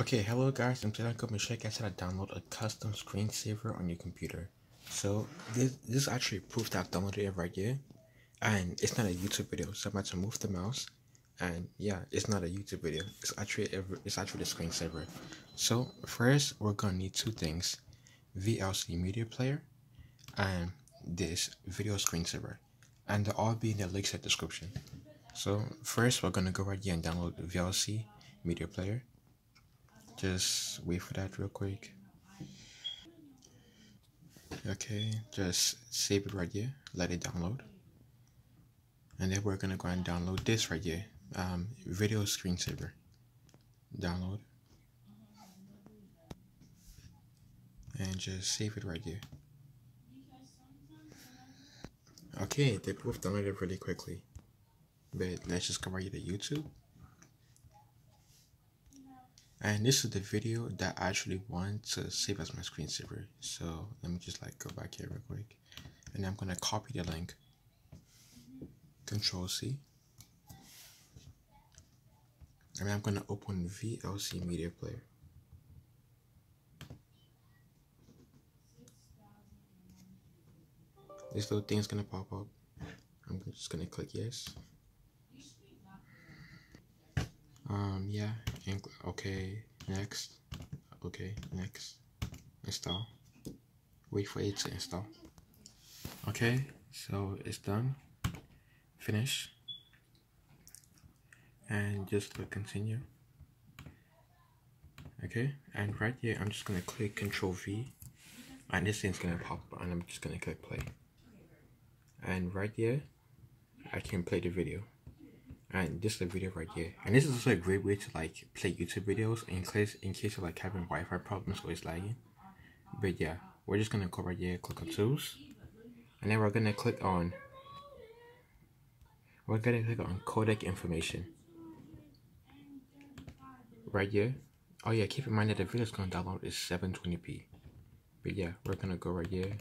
Okay, hello guys, I'm today I'm going to show you guys how to download a custom screensaver on your computer. So this this is actually proof that I've downloaded it right here, and it's not a YouTube video. So I'm about to move the mouse, and yeah, it's not a YouTube video. It's actually a, it's actually a screensaver. So first we're gonna need two things: VLC media player, and this video screensaver, and they'll all be in the links in the description. So first we're gonna go right here and download VLC media player just wait for that real quick. Okay just save it right here let it download. And then we're gonna go and download this right here um, video screensaver. Download. And just save it right here. Okay they both downloaded really quickly. But let's just go right here to YouTube and this is the video that I actually want to save as my screensaver. So let me just like go back here real quick. And I'm gonna copy the link. Control C. And I'm gonna open VLC media player. This little thing is gonna pop up. I'm just gonna click yes. Um yeah okay next okay next install. Wait for it to install. Okay so it's done finish and just click continue. Okay and right here I'm just gonna click control V and this thing's gonna pop and I'm just gonna click play. And right here I can play the video and this is the video right here. And this is also a great way to like play youtube videos in case in case of like having wi-fi problems or it's lagging. But yeah we're just gonna go right here click on tools. And then we're gonna click on we're gonna click on codec information. Right here. Oh yeah keep in mind that the video is gonna download is 720p but yeah we're gonna go right here.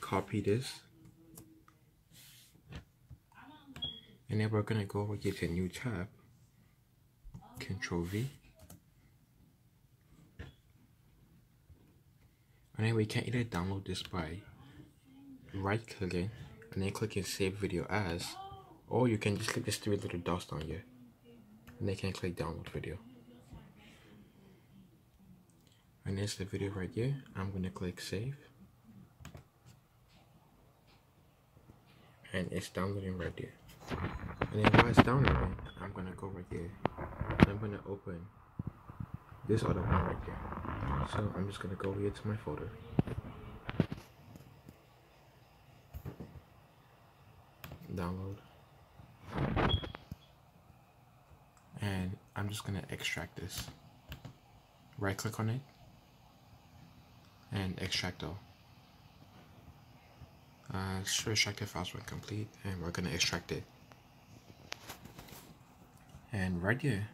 Copy this and then we're gonna go to a new tab. Control V. And then we can either download this by right clicking and then clicking save video as or you can just click this three little dots down here. And then can click download video. And there's the video right here. I'm gonna click save. And it's downloading right there and then while it's downloading, I'm gonna go right there. I'm gonna open this other one right there. So I'm just gonna go here to my folder. Download. And I'm just gonna extract this. Right click on it and extract all. Uh, show extracted files when complete and we're gonna extract it and right here.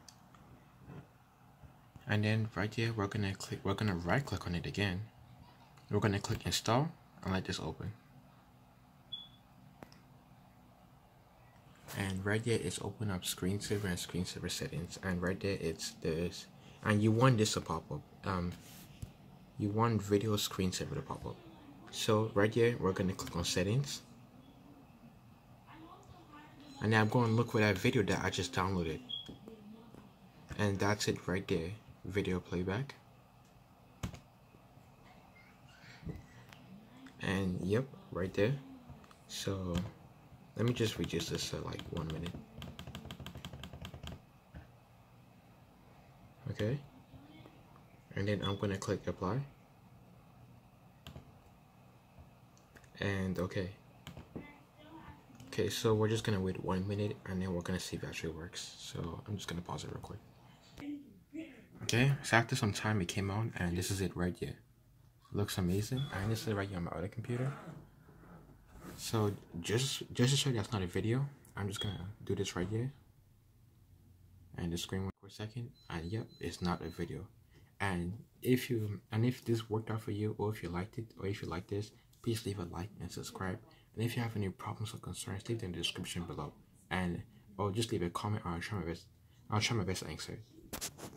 And then right here we're gonna click we're gonna right click on it again. We're gonna click install and let this open. And right there it's open up screensaver and screensaver settings. And right there it's this. And you want this to pop up. Um you want video screensaver to pop up. So right here we're gonna click on settings. And now I'm going to look for that video that I just downloaded and that's it right there. Video playback. And yep right there. So let me just reduce this to like one minute. Okay. And then I'm gonna click apply. And okay. Okay so we're just gonna wait one minute and then we're gonna see if it actually works. So I'm just gonna pause it real quick Okay, so after some time it came out and this is it right here. Looks amazing. And this is right here on my other computer. So just just to show you that's not a video, I'm just gonna do this right here. And the screen for a second. And yep, it's not a video. And if you and if this worked out for you or if you liked it or if you like this, please leave a like and subscribe. And if you have any problems or concerns, leave them in the description below. And or just leave a comment or I'll try my best I'll try my best to answer it.